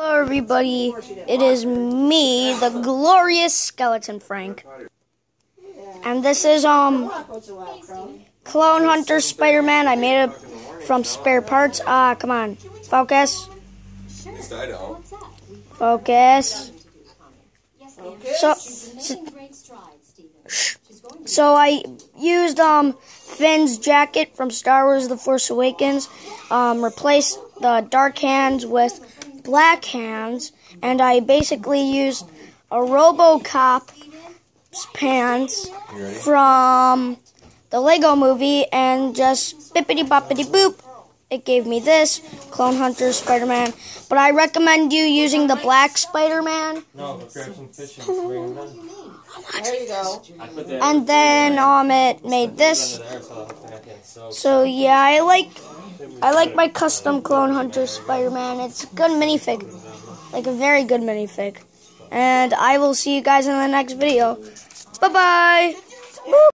Hello everybody, it is me, the glorious Skeleton Frank. And this is um Clone Hunter Spider-Man. I made it from spare parts. Ah, come on. Focus. Focus. So, so, so I used um Finn's jacket from Star Wars The Force Awakens, um, replaced the dark hands with black hands, and I basically used a Robocop pants from the Lego movie and just bippity boppity boop. It gave me this Clone Hunter Spider Man, but I recommend you using the black Spider Man. No, grab some fish and bring them in. There you go. I put that And then um, it made this. under there so hopefully I can soak. So yeah, I like I like my custom Clone Hunter Spider-Man. It's a good minifig, like a very good minifig. And I will see you guys in the next video. Bye bye.